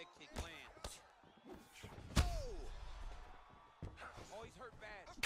leg kick lands. Oh! Oh, he's hurt bad.